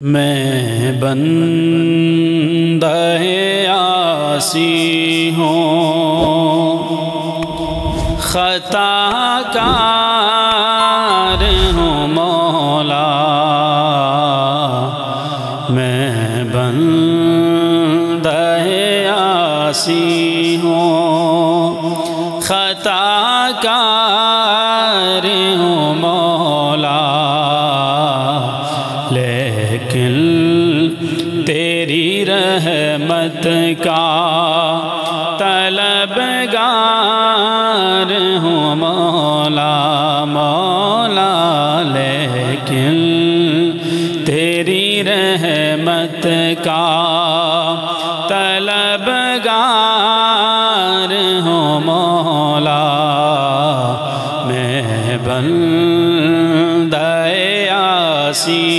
मैं बंद आसी हूँ। ख़ताकार तेरी रहमत का तलब तलबगार हूँ मौला मौला लेकिन तेरी रहमत का तलब तलबगार हूँ मौला, मैं बंदयासी हूँ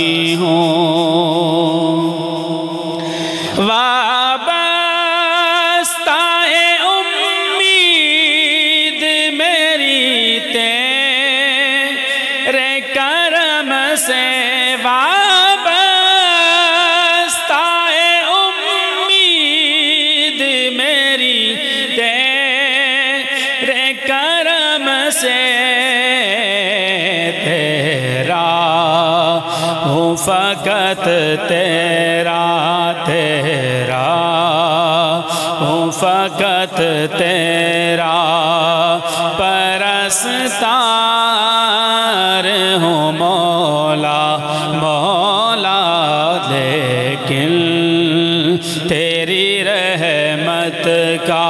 से तेरा, हूँ फ़कत तेरा तेरा, हूँ फ़कत तेरा परस्तार हूँ मौला मौला, लेकिन तेरी रहमत का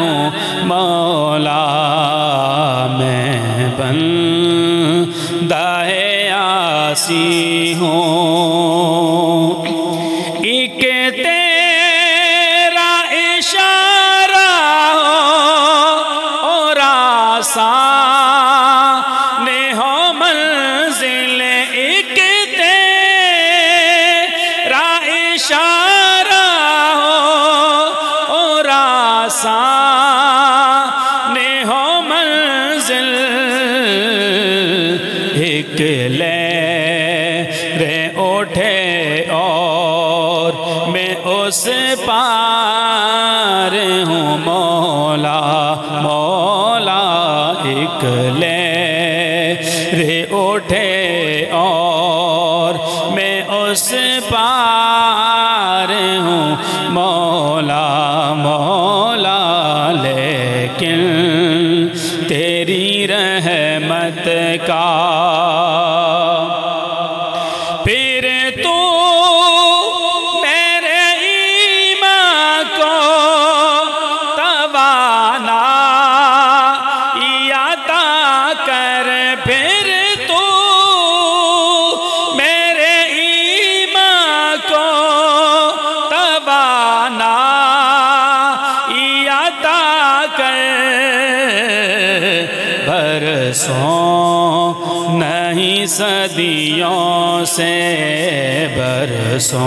हूँ मौला मैं बन। दाए आसी हूँ। तेरा इशारा हो और आसाने एक ले रे उठे और मैं उस पार हूँ, मौला मौला एक ले रे उठे और मैं उस पार हूँ, मौला। रहमत का। नहीं सदियों से बरसों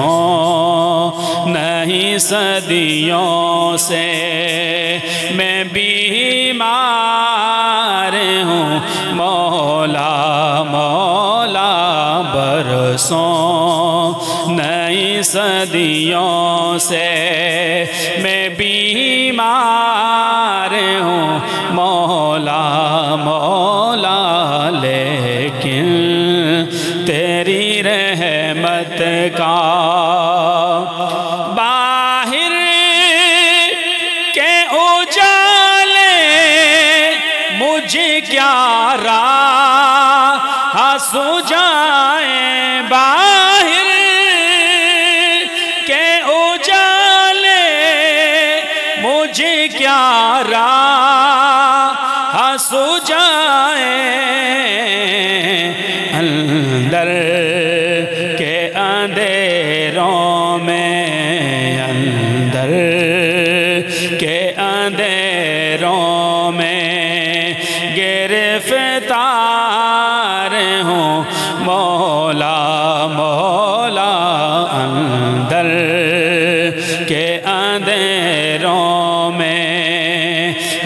नहीं सदियों से मैं बीमार सदियों से मैं बीमार हूँ। मौला मौला, लेकिन तेरी रहमत का बाहिर के उजाले मुझे क्या सुझाए प्यारा, हंसू जाए अंदर के अंधेरों में, अंदर के अंधेरों में गिरफ़्तार हूँ, मौला मौला अंदर के अंधेरों में।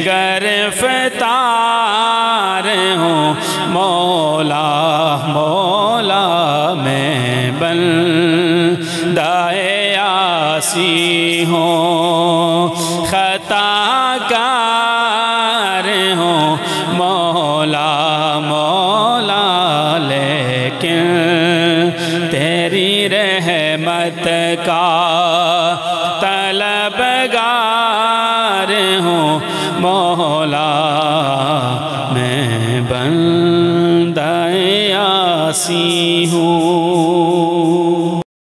गिरफ़्तार हूँ। मौला मौला मैं बल दासी हूँ। खताकार हूँ। मौला मौला लेकिन तेरी रहमत का तलबगार हूँ। मौला मैं बंदाए आसी हूँ।